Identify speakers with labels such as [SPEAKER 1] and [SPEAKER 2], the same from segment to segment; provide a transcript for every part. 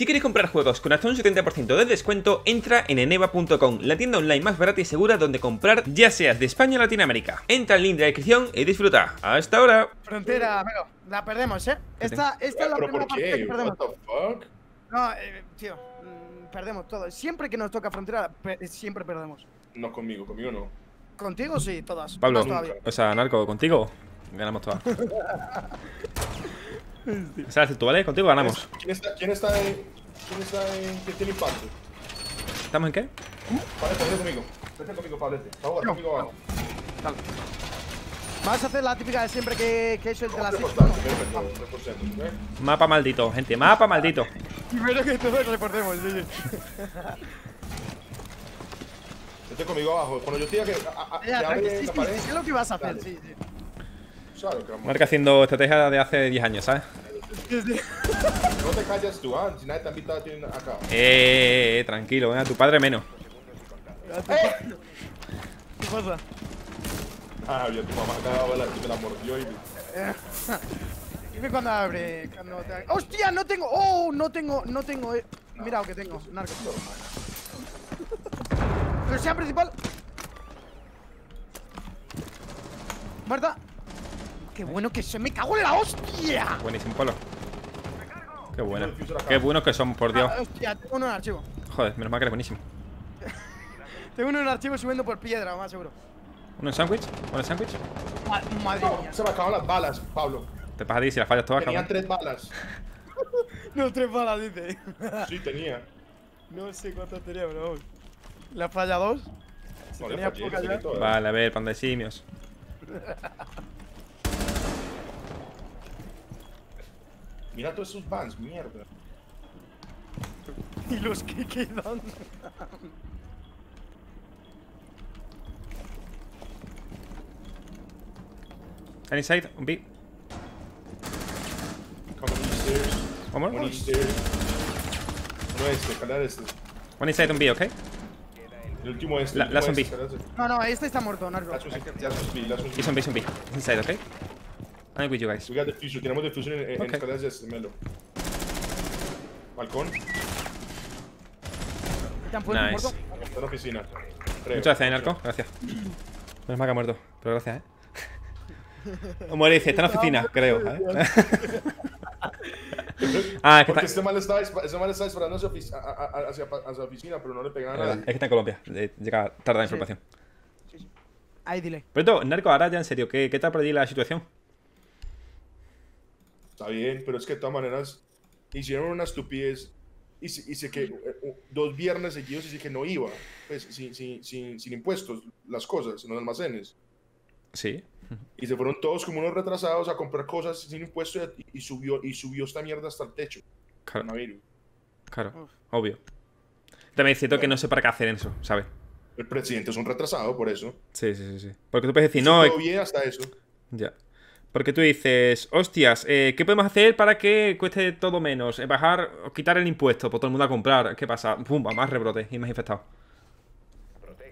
[SPEAKER 1] Si quieres comprar juegos con hasta un 70% de descuento, entra en eneva.com, la tienda online más barata y segura donde comprar, ya seas de España o Latinoamérica. Entra en link de la descripción y disfruta. ¡Hasta ahora!
[SPEAKER 2] Frontera, pero la perdemos, ¿eh? Esta, esta es la
[SPEAKER 3] ¿Pero
[SPEAKER 2] primera
[SPEAKER 3] qué?
[SPEAKER 2] que perdemos.
[SPEAKER 3] What the fuck?
[SPEAKER 2] No, eh, tío, mm, perdemos todo. Siempre que nos toca frontera, pe- siempre perdemos.
[SPEAKER 3] No conmigo, conmigo no.
[SPEAKER 2] Contigo sí, todas.
[SPEAKER 1] Pablo, o sea, Narco, contigo ganamos todas. O sea, tú, ¿vale? Contigo ganamos.
[SPEAKER 3] ¿Quién está, quién está en. ¿Quién está en. ¿Quién tiene impacto?
[SPEAKER 1] ¿Estamos en qué?
[SPEAKER 3] Vete conmigo. Vete conmigo, Pablete. Por favor,
[SPEAKER 2] No.
[SPEAKER 3] conmigo abajo.
[SPEAKER 2] Vas a hacer la típica de siempre que, que he hecho el de la
[SPEAKER 3] ¿ok?
[SPEAKER 1] Mapa maldito, gente, mapa maldito.
[SPEAKER 2] Primero que todos reportemos, sí, sí.
[SPEAKER 3] Vete conmigo abajo. Cuando yo te diga que. a- a-
[SPEAKER 2] Ya,
[SPEAKER 3] que
[SPEAKER 2] tranqui,
[SPEAKER 3] abre
[SPEAKER 2] sí,
[SPEAKER 3] la
[SPEAKER 2] sí,
[SPEAKER 3] pared,
[SPEAKER 2] sí, sé lo que vas a hacer,
[SPEAKER 3] Dale.
[SPEAKER 2] sí, sí.
[SPEAKER 1] Marca haciendo estrategia de hace 10 años, ¿sabes?
[SPEAKER 3] No te calles tú, ¿ah? Si nadie te ha invitado a ti acá.
[SPEAKER 1] Eh, eh, tranquilo, venga, tu padre menos.
[SPEAKER 2] ¿Qué pasa?
[SPEAKER 3] Ah, ya tu mamá acaba de la que me la mordió y.
[SPEAKER 2] Dime cuando abre. Cuando te... ¡Hostia! No tengo. ¡Oh! No tengo. No tengo. Eh. Mira lo que tengo. Narco. Velocidad principal. Muerta. Qué bueno que se me cago en la hostia.
[SPEAKER 1] Buenísimo, Polo. Qué bueno. Qué buenos que somos, por Dios.
[SPEAKER 2] Ah, hostia, tengo uno en archivo.
[SPEAKER 1] Joder, menos mal que eres buenísimo.
[SPEAKER 2] Tengo uno en archivo subiendo por piedra, más seguro.
[SPEAKER 1] ¿Uno en sándwich? ¿Uno en sándwich?
[SPEAKER 2] Ma- Madre mía.
[SPEAKER 3] Se me acaban las balas, Pablo.
[SPEAKER 1] Te pasa a ti si las fallas todas,
[SPEAKER 3] Tenían
[SPEAKER 1] cabrón.
[SPEAKER 3] tres balas.
[SPEAKER 2] No, tres balas, dice.
[SPEAKER 3] Sí, tenía.
[SPEAKER 2] No sé cuántas tenía, pero vamos. ¿La falla dos?
[SPEAKER 3] No,
[SPEAKER 2] tenía poca ya.
[SPEAKER 1] Vale, a ver, panda de simios.
[SPEAKER 3] Mira todos esos vans, mierda.
[SPEAKER 2] Y los que quedan.
[SPEAKER 1] Any side, un B.
[SPEAKER 3] Come on, stairs.
[SPEAKER 1] One more?
[SPEAKER 3] One each stairs. Uno este, escalar este.
[SPEAKER 1] One inside, un B, ¿ok?
[SPEAKER 3] El último este.
[SPEAKER 1] La- last
[SPEAKER 3] este,
[SPEAKER 1] B.
[SPEAKER 3] escalar este.
[SPEAKER 2] No, no, este está muerto, Narco.
[SPEAKER 3] Last one B, last one
[SPEAKER 1] Y
[SPEAKER 3] B.
[SPEAKER 1] son B, son B. Inside, ¿ok? I'm with you guys.
[SPEAKER 3] We got diffuser, tenemos diffuser en, en
[SPEAKER 1] Ok.
[SPEAKER 3] escaleras de este, Melo. Balcón,
[SPEAKER 2] ¿Te han puesto
[SPEAKER 1] Nice.
[SPEAKER 3] está en la oficina. Creo.
[SPEAKER 1] Muchas gracias, Narco. Gracias. Menos mal que ha muerto. Pero gracias, ¿eh? Muere dice, está en la oficina, creo. ¿eh? ah, es que
[SPEAKER 3] Porque
[SPEAKER 1] está,
[SPEAKER 3] este mal estaba, este mal estaba esperando hacia, hacia, hacia oficina, pero no le pegaban a
[SPEAKER 1] es
[SPEAKER 3] nadie.
[SPEAKER 1] que está en Colombia. Llega tarde la información.
[SPEAKER 2] Ahí, dile.
[SPEAKER 1] Pero esto, Narco, ahora ya en serio, ¿qué, qué tal por allí la situación?
[SPEAKER 3] Está bien, pero es que de todas maneras hicieron una estupidez. Y se, y se que eh, uh, dos viernes seguidos y que no iba, pues sin, sin, sin, sin impuestos, las cosas en los almacenes.
[SPEAKER 1] Sí.
[SPEAKER 3] Y se fueron todos como unos retrasados a comprar cosas sin impuestos y, y subió, y subió esta mierda hasta el techo.
[SPEAKER 1] Claro, claro.
[SPEAKER 2] Uf.
[SPEAKER 1] Obvio. También es cierto que no sé para qué hacer eso, ¿sabes?
[SPEAKER 3] El presidente es un retrasado por eso.
[SPEAKER 1] Sí, sí, sí, sí. Porque tú puedes decir, no,
[SPEAKER 3] Todo bien hasta eso.
[SPEAKER 1] Ya. Porque tú dices, hostias, eh, ¿qué podemos hacer para que cueste todo menos? Eh, bajar o quitar el impuesto, por todo el mundo a comprar. ¿Qué pasa? Pum, más rebrote y más infectado.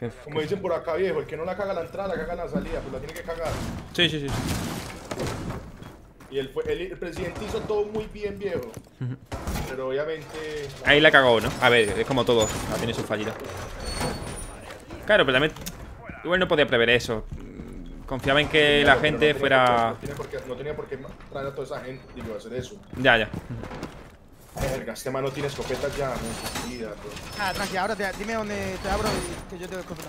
[SPEAKER 1] ¿Qué-
[SPEAKER 3] Como dicen por acá, viejo, el que no la caga la entrada, la caga la salida, pues la tiene que cagar.
[SPEAKER 1] Sí, sí, sí.
[SPEAKER 3] Y el, el, el presidente hizo todo muy bien, viejo. Pero obviamente.
[SPEAKER 1] Ahí la cagó, ¿no? A ver, es como todo, ha tenido su fallida. Claro, pero también. Igual no podía prever eso. Confiaba en que la gente
[SPEAKER 3] no
[SPEAKER 1] fuera.
[SPEAKER 3] qué- No tenía, por qué, no tenía por qué traer a toda esa gente, digo, hacer eso.
[SPEAKER 1] Ya, ya.
[SPEAKER 3] Verga, este man no tiene escopetas ya, no, vida, bro.
[SPEAKER 2] Ah, tranqui, ahora te, dime dónde te abro y que yo te doy escopeta.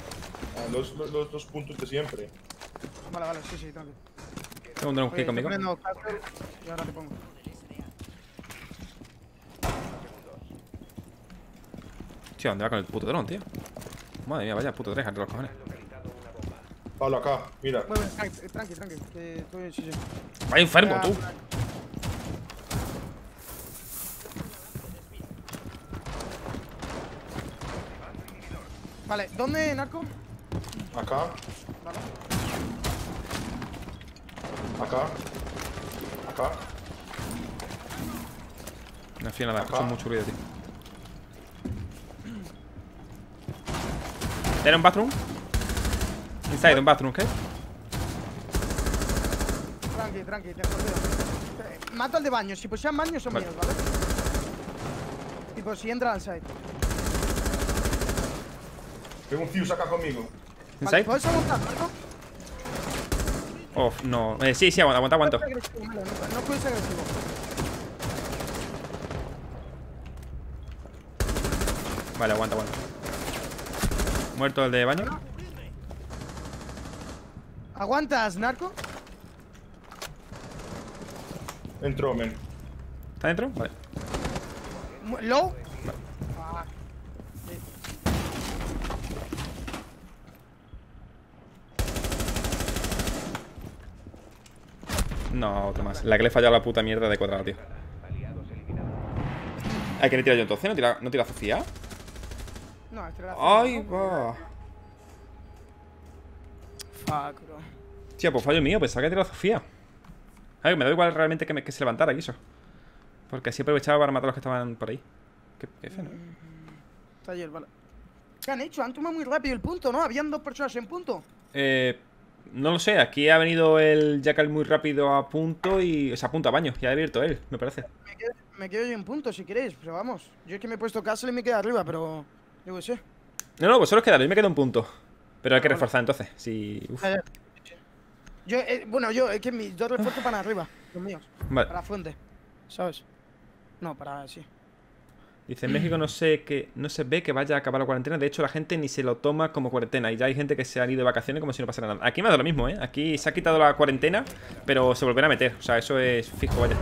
[SPEAKER 3] Ah, Los, los, los dos puntos de siempre.
[SPEAKER 2] Vale, vale, sí, sí, tranqui.
[SPEAKER 1] Tengo un drone aquí
[SPEAKER 2] Oye,
[SPEAKER 1] conmigo.
[SPEAKER 2] estoy poniendo caster y ahora te pongo.
[SPEAKER 1] Tío, ¿dónde va con el puto drone, tío? Madre mía, vaya puto dreja de los cojones.
[SPEAKER 3] Pablo, acá, mira.
[SPEAKER 2] Muy bien, tranqui, tranqui, tranqui. que estoy, sí, sí.
[SPEAKER 1] Vaya enfermo, tú.
[SPEAKER 2] Vale, ¿dónde, Narco?
[SPEAKER 3] Acá,
[SPEAKER 2] Vale.
[SPEAKER 3] acá, acá.
[SPEAKER 1] No fío nada, escucho
[SPEAKER 3] Acá.
[SPEAKER 1] mucho ruido, tío. ¿Era un bathroom? Inside, un bathroom, ¿qué?
[SPEAKER 2] Tranqui, tranqui, te jodido. Mato al de baño, si pusieran baño son
[SPEAKER 1] Vale.
[SPEAKER 2] míos, ¿vale? Pues si entra al site.
[SPEAKER 3] Tengo un fuse acá conmigo.
[SPEAKER 2] Vale,
[SPEAKER 1] ¿Inside?
[SPEAKER 2] ¿Puedes aguantar, Marco?
[SPEAKER 1] Oh, no. Eh, sí, sí, aguanta, aguanta, aguanto.
[SPEAKER 2] No puedes ser agresivo, Melo, no, no puedes ser agresivo.
[SPEAKER 1] Vale, aguanta, aguanta. Muerto el de baño.
[SPEAKER 2] ¿Aguantas, narco?
[SPEAKER 3] Entró, men.
[SPEAKER 1] ¿Está dentro? Vale.
[SPEAKER 2] ¿Low? Ah,
[SPEAKER 1] No, otro más. La que le he fallado la puta mierda de cuadrado, tío. ¿Hay que le tira yo entonces? ¿No tira, no tira Sofía?
[SPEAKER 2] no, este era
[SPEAKER 1] ¡Ay, va!
[SPEAKER 2] Bro.
[SPEAKER 1] Tío, pues fallo mío, pensaba que tirado Sofía. Ay, me da igual realmente que, me- que se levantara, quiso. Porque así aprovechaba para matar a los que estaban por ahí. Qué, qué ¿no?
[SPEAKER 2] Vale. ¿Qué han hecho? Han tomado muy rápido el punto, ¿no? Habían dos personas en punto.
[SPEAKER 1] Eh, no lo sé, aquí ha venido el Jackal muy rápido a punto y. O sea, a punto a baño. Ya ha abierto él, me parece.
[SPEAKER 2] Me quedo, me quedo yo en punto si queréis, pero vamos. Yo es que me he puesto castle y me quedo arriba, pero. Yo qué sé.
[SPEAKER 1] No, no, vosotros quedaros, yo me quedo en punto. Pero hay que
[SPEAKER 2] Vale.
[SPEAKER 1] reforzar entonces. Si. uf.
[SPEAKER 2] Yo, eh, bueno, yo, es que mis dos refuerzos para arriba, los míos.
[SPEAKER 1] Vale.
[SPEAKER 2] Para la fuente. ¿Sabes? No, para. Sí.
[SPEAKER 1] Dice, en México no sé que no se ve que vaya a acabar la cuarentena. De hecho, la gente ni se lo toma como cuarentena. Y ya hay gente que se ha ido de vacaciones como si no pasara nada. Aquí me ha dado lo mismo, ¿eh? Aquí se ha quitado la cuarentena, pero se volverá a meter. O sea, eso es fijo, vaya.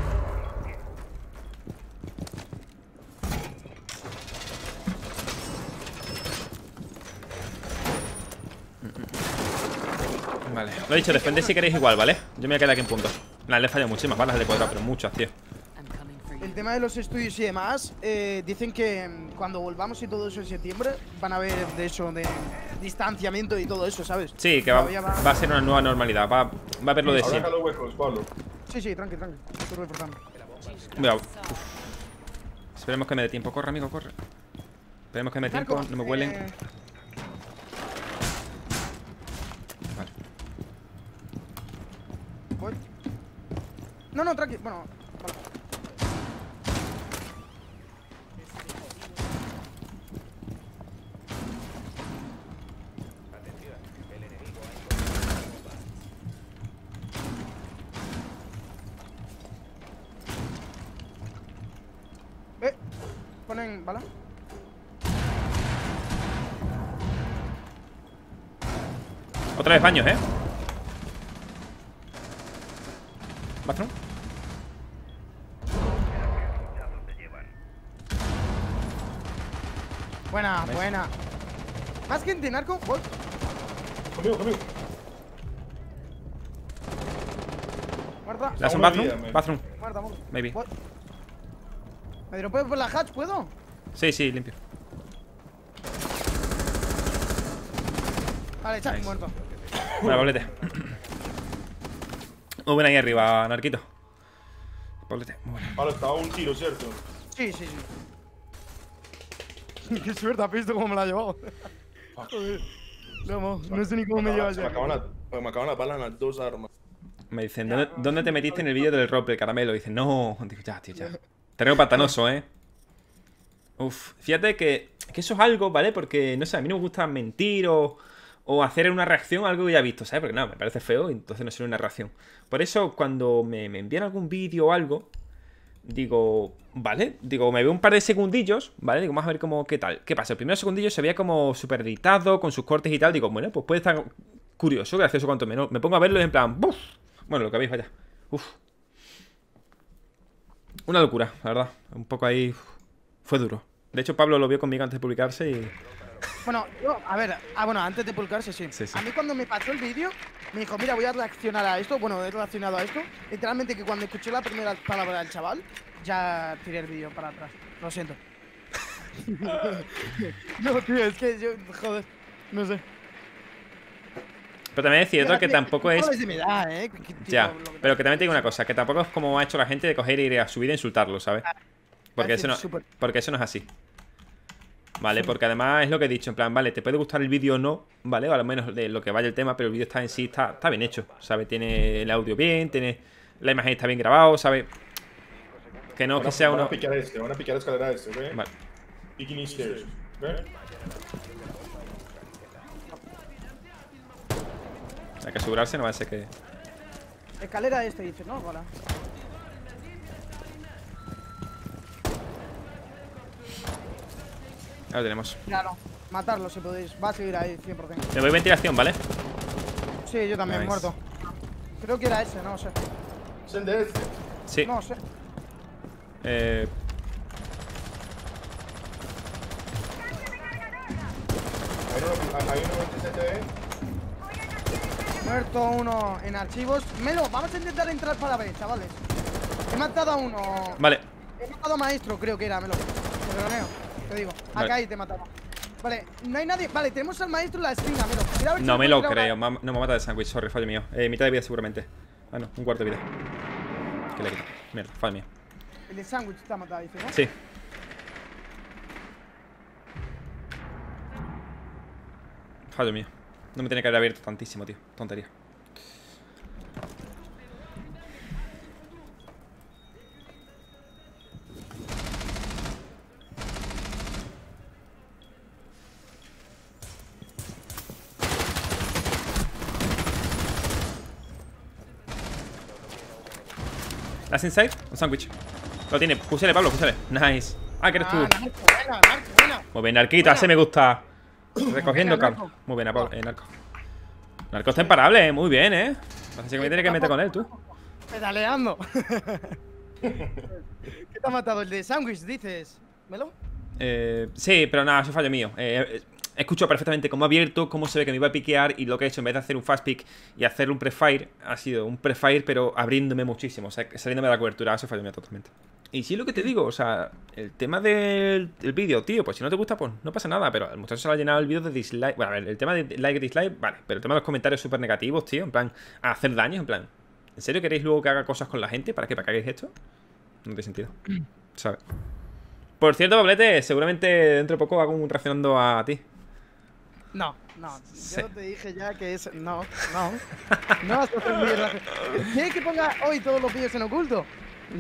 [SPEAKER 1] Vale, lo he dicho, defended si queréis igual, ¿vale? Yo me voy a quedar aquí en punto. Nada, le he fallado muchísimas balas de cuadrado, pero muchas, tío.
[SPEAKER 2] El tema de los estudios y demás, eh, dicen que mm, cuando volvamos y todo eso en septiembre, van a haber de eso, de distanciamiento y todo eso, ¿sabes?
[SPEAKER 1] Sí, que va, va a ser una nueva normalidad. Va, va a haber lo de
[SPEAKER 3] Ahora
[SPEAKER 1] siempre.
[SPEAKER 3] acá los huecos, Pablo.
[SPEAKER 2] Sí, sí, tranqui, tranqui. Estoy reforzando.
[SPEAKER 1] Mira. Esperemos que me dé tiempo. Corre, amigo, corre. Esperemos que me dé tiempo,
[SPEAKER 2] Marco,
[SPEAKER 1] no me huelen.
[SPEAKER 2] eh, voy. No, no, tranqui. Bueno, vale. Eh, ponen bala.
[SPEAKER 1] Otra vez baños, ¿eh? ¿Bathroom?
[SPEAKER 2] Buena, buena. Más gente, narco. Voy.
[SPEAKER 3] Conmigo, conmigo.
[SPEAKER 2] Muerta.
[SPEAKER 1] ¿Le das un
[SPEAKER 3] una
[SPEAKER 1] bathroom?
[SPEAKER 3] vida, man.
[SPEAKER 1] Bathroom,
[SPEAKER 2] Muerta, muerta.
[SPEAKER 1] maybe.
[SPEAKER 2] Voy. ¿Me dropeo por la hatch? ¿Puedo?
[SPEAKER 1] Sí, sí, limpio.
[SPEAKER 2] Vale, chat,
[SPEAKER 1] Nice.
[SPEAKER 2] muerto.
[SPEAKER 1] Vale, Pablete. Muy buena ahí arriba, Narquito. Pablete, muy buena.
[SPEAKER 3] Pablo, estaba un tiro, ¿cierto?
[SPEAKER 2] Sí, sí, sí. Qué suerte, has visto cómo me la ha llevado. Joder. No, no sé ni cómo me lleva
[SPEAKER 3] Se me
[SPEAKER 2] ya.
[SPEAKER 3] acaban me acaban las balas en las dos armas.
[SPEAKER 1] Me dicen, ¿dónde, dónde te metiste en el vídeo del roleplay, caramelo? Dicen, no. Digo, ya, tío, ya. Terreno pantanoso, ¿eh? Uf, fíjate que, que eso es algo, ¿vale? Porque, no sé, a mí no me gusta mentir o, o hacer una reacción a algo que ya he visto, ¿sabes? Porque no, me parece feo y entonces no sería una reacción. Por eso, cuando me, me envían algún vídeo o algo, digo, ¿vale? Digo, me veo un par de segundillos, ¿vale? Digo, vamos a ver cómo, qué tal. ¿Qué pasa? El primer segundillo se veía como super editado, con sus cortes y tal. Digo, bueno, pues puede estar curioso, gracioso, cuanto menos. Me pongo a verlo en plan, ¡buf! Bueno, lo que habéis, vaya. Uf. Una locura, la verdad. Un poco ahí. Fue duro. De hecho, Pablo lo vio conmigo antes de publicarse y.
[SPEAKER 2] Bueno, yo, a ver, ah, bueno, antes de pulcarse, sí.
[SPEAKER 1] Sí, sí.
[SPEAKER 2] A mí cuando me pasó el vídeo, me dijo, mira, voy a reaccionar a esto. Bueno, he reaccionado a esto. Literalmente que cuando escuché la primera palabra del chaval, ya tiré el vídeo para atrás. Lo siento. no, tío, es que yo, joder, no sé.
[SPEAKER 1] Pero también es cierto que tampoco es.
[SPEAKER 2] ¿eh?
[SPEAKER 1] Ya, pero que también te digo una cosa, que tampoco es como ha hecho la gente de coger y ir a subir e insultarlo, ¿sabes? Porque
[SPEAKER 2] Es
[SPEAKER 1] eso no, porque eso no es así. Vale, porque además es lo que he dicho, en plan, vale, te puede gustar el vídeo o no, ¿vale? O al menos de lo que vaya el tema, pero el vídeo está en sí, está, está bien hecho, ¿sabes? Tiene el audio bien, tiene. La imagen está bien grabado, ¿sabes? Que no, que
[SPEAKER 3] Van a-
[SPEAKER 1] sea
[SPEAKER 3] van
[SPEAKER 1] uno.
[SPEAKER 3] a picar este, van a picar la escalera este, ¿ok?
[SPEAKER 1] Vale.
[SPEAKER 3] Beginning stairs. ¿Ve?
[SPEAKER 1] Hay que asegurarse, no va a ser que.
[SPEAKER 2] Escalera este, dice, ¿no? Hola.
[SPEAKER 1] Ya lo tenemos.
[SPEAKER 2] Claro. Matarlo si podéis. Va a seguir ahí 100%.
[SPEAKER 1] Le voy ventilación, ¿vale?
[SPEAKER 2] Sí, yo también,
[SPEAKER 1] Nice.
[SPEAKER 2] muerto. Creo que era ese, no sé.
[SPEAKER 3] Es el de este.
[SPEAKER 1] Sí.
[SPEAKER 2] No sé.
[SPEAKER 1] Eh,
[SPEAKER 3] Hay uno, hay uno en CTV.
[SPEAKER 2] Muerto uno en archivos. Melo, vamos a intentar entrar para B, chavales. He matado a uno.
[SPEAKER 1] vale.
[SPEAKER 2] He matado a maestro, creo que era, Melo. Te te digo.
[SPEAKER 1] Vale.
[SPEAKER 2] Acá ahí te mataba. Vale, no hay nadie. Vale, tenemos al maestro en la esquina. Mira si
[SPEAKER 1] No me lo creo. ma- No me mata de sándwich, sorry, fallo mío. Eh, mitad de vida seguramente. Ah, no, un cuarto de vida. Que le quito. Mierda, fallo mío.
[SPEAKER 2] El de sándwich está matado, dice, ¿no?
[SPEAKER 1] Sí. Fallo mío. No me tiene que haber abierto tantísimo, tío. Tontería. ¿Las inside? Un sándwich. Lo tiene. Púsele, Pablo, púsele. Nice. Ah, que eres tú.
[SPEAKER 2] Ah, narco, buena, narco, buena.
[SPEAKER 1] Muy bien, Narquito, así me gusta. Recogiendo.
[SPEAKER 2] Narco.
[SPEAKER 1] Muy bien, Pablo, eh, Narco. Narco está imparable, eh, muy bien, eh. Así que me tiene que meter con él, tú.
[SPEAKER 2] Pedaleando. ¿Qué te ha matado? ¿El de sándwich, dices? ¿Melo?
[SPEAKER 1] Eh, sí, pero nada, eso es fallo mío. Eh, eh, escucho perfectamente cómo ha abierto, cómo se ve que me iba a piquear y lo que he hecho en vez de hacer un fast pick y hacer un prefire, ha sido un prefire, pero abriéndome muchísimo, o sea, saliéndome de la cobertura. Eso mío totalmente. Y sí, lo que te digo, o sea, el tema del, del vídeo, tío, pues si no te gusta, pues no pasa nada, pero el muchacho se lo ha llenado el vídeo de dislike. Bueno, a ver, el tema de like y dislike, vale, pero el tema de los comentarios súper negativos, tío, en plan, a hacer daño, en plan, ¿en serio queréis luego que haga cosas con la gente? ¿Para qué? ¿Para que hagáis esto? No tiene sentido, ¿sabes? Por cierto, Pablete, seguramente dentro de poco hago un reaccionando a ti.
[SPEAKER 2] No, no.
[SPEAKER 1] Sí.
[SPEAKER 2] Yo te dije ya que es. No, no. No a vídeo. de- ¿Quieres que ponga hoy todos los vídeos en oculto?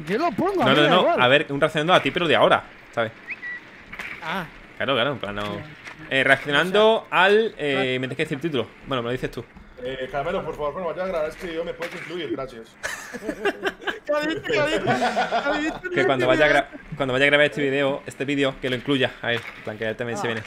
[SPEAKER 2] Yo lo pongo. a
[SPEAKER 1] No,
[SPEAKER 2] mí
[SPEAKER 1] no, no,
[SPEAKER 2] igual.
[SPEAKER 1] a ver, un reaccionando a ti, pero de ahora, ¿sabes?
[SPEAKER 2] Ah,
[SPEAKER 1] Claro, claro, en plan, no. Eh, reaccionando al. Eh, me tienes que decir título. Bueno, me lo dices tú.
[SPEAKER 3] Eh, Caramelo, por favor, cuando vayas a grabar este video me puedes incluir, gracias.
[SPEAKER 1] Que cuando vaya a, cuando vaya a grabar este video, este vídeo, que lo incluya a él. En plan, que él también se viene.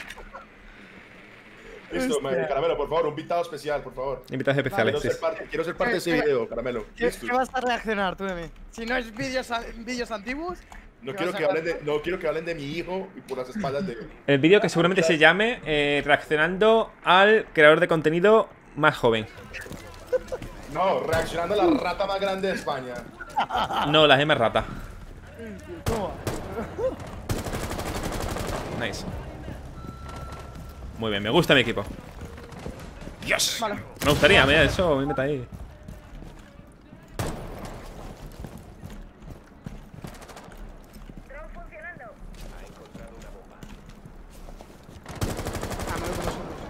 [SPEAKER 3] Listo, me-
[SPEAKER 2] Hostia.
[SPEAKER 3] Caramelo, por favor, un invitado especial, por favor.
[SPEAKER 1] Invitados
[SPEAKER 3] Quiero
[SPEAKER 1] especiales,
[SPEAKER 3] ser
[SPEAKER 1] sí.
[SPEAKER 3] parte, quiero ser parte de ese video, Caramelo.
[SPEAKER 2] ¿Qué, qué vas a reaccionar tú de mí? Si no es vídeos, antiguos.
[SPEAKER 3] No
[SPEAKER 2] ¿qué
[SPEAKER 3] quiero que hablen de, no quiero que hablen de mi hijo y por las espaldas de él.
[SPEAKER 1] El vídeo que seguramente se llame eh, Reaccionando al creador de contenido más joven.
[SPEAKER 3] No, reaccionando a la rata más grande de España.
[SPEAKER 1] No, la M rata. Nice. Muy bien, me gusta mi equipo. Dios.
[SPEAKER 2] Vale.
[SPEAKER 1] Me gustaría, mira, eso me meta ahí.
[SPEAKER 2] Ah.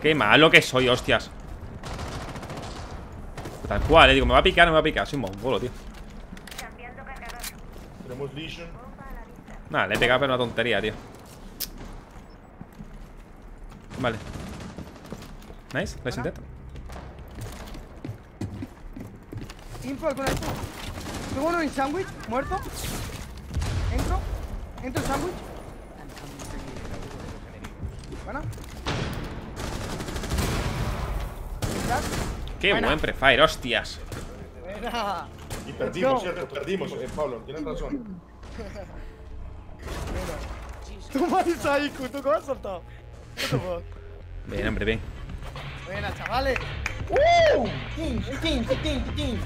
[SPEAKER 1] Qué malo que soy, hostias. Tal cual, eh. Digo, me va a picar, me va a picar. Soy un mongolo, tío. Nada, le he pegado, pero una tontería, tío. Vale. Nice, nice and dead.
[SPEAKER 2] Info con esto. Tengo uno en sándwich, muerto. Entro. Entro en sándwich. Bueno.
[SPEAKER 1] Qué
[SPEAKER 2] Buena.
[SPEAKER 1] buen prefire, hostias.
[SPEAKER 2] Buena.
[SPEAKER 3] Y perdimos. ¿cierto? Perdimos, eh, Pablo, tienes razón.
[SPEAKER 2] Toma el Saiku, ¿tú cómo has soltado?
[SPEAKER 1] Bien, hombre, bien.
[SPEAKER 2] Buena, chavales.
[SPEAKER 4] King, king, king, king.